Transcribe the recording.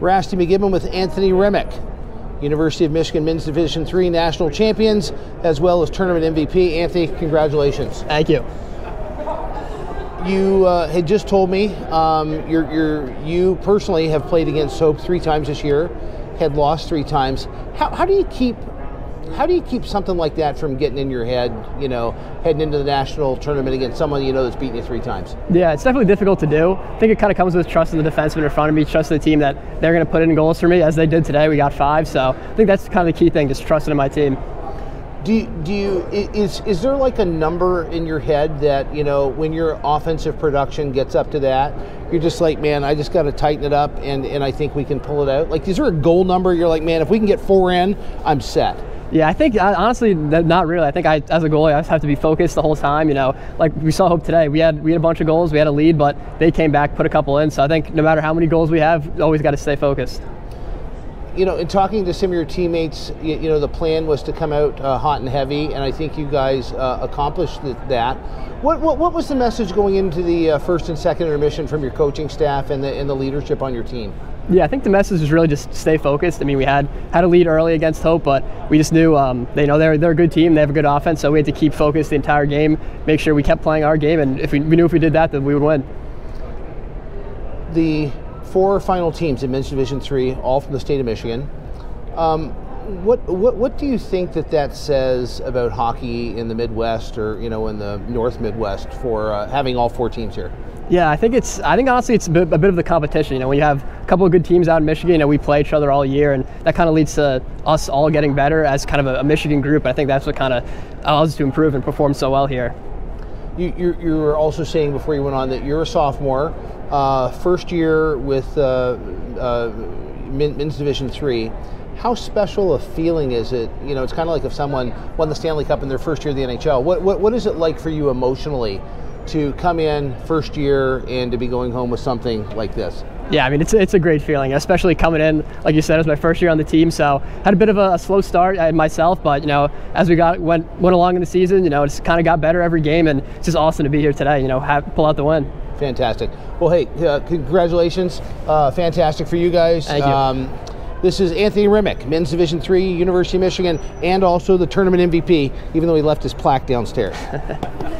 Rasty McGibbon with Anthony Remick, University of Michigan Men's Division III national champions, as well as tournament MVP. Anthony, congratulations. Thank you. You uh, had just told me um, you're, you're, you personally have played against Hope three times this year, had lost three times. How, how do you keep how do you keep something like that from getting in your head, you know, heading into the national tournament against someone you know that's beaten you three times? Yeah, it's definitely difficult to do. I think it kind of comes with trust in the defenseman in front of me, trust in the team that they're going to put in goals for me, as they did today. We got five, so I think that's kind of the key thing, just trusting in my team. Do you, do you is is there like a number in your head that you know when your offensive production gets up to that, you're just like, man, I just got to tighten it up, and and I think we can pull it out. Like, is there a goal number? You're like, man, if we can get four in, I'm set. Yeah, I think honestly, not really. I think I, as a goalie, I just have to be focused the whole time. You know, like we saw Hope today, we had we had a bunch of goals, we had a lead, but they came back, put a couple in. So I think no matter how many goals we have, always got to stay focused. You know, in talking to some of your teammates, you, you know, the plan was to come out uh, hot and heavy, and I think you guys uh, accomplished that. What, what, what was the message going into the uh, first and second intermission from your coaching staff and the and the leadership on your team? Yeah, I think the message was really just stay focused. I mean, we had had a lead early against Hope, but we just knew um, they know they're they're a good team. They have a good offense, so we had to keep focused the entire game, make sure we kept playing our game, and if we, we knew if we did that, then we would win. The four final teams in Men's Division Three, all from the state of Michigan. Um, what, what what do you think that that says about hockey in the Midwest or you know in the North Midwest for uh, having all four teams here? Yeah, I think it's. I think honestly, it's a bit, a bit, of the competition. You know, when you have a couple of good teams out in Michigan, you know, we play each other all year, and that kind of leads to us all getting better as kind of a, a Michigan group. I think that's what kind of allows us to improve and perform so well here. You, you, you were also saying before you went on that you're a sophomore, uh, first year with uh, uh, men's division three. How special a feeling is it? You know, it's kind of like if someone won the Stanley Cup in their first year of the NHL. What, what, what is it like for you emotionally to come in first year and to be going home with something like this? Yeah, I mean it's it's a great feeling, especially coming in like you said, it was my first year on the team, so had a bit of a, a slow start myself, but you know as we got went went along in the season, you know it's kind of got better every game, and it's just awesome to be here today. You know, have, pull out the win. Fantastic. Well, hey, uh, congratulations! Uh, fantastic for you guys. Thank you. Um, this is Anthony Remick, Men's Division Three, University of Michigan, and also the tournament MVP, even though he left his plaque downstairs.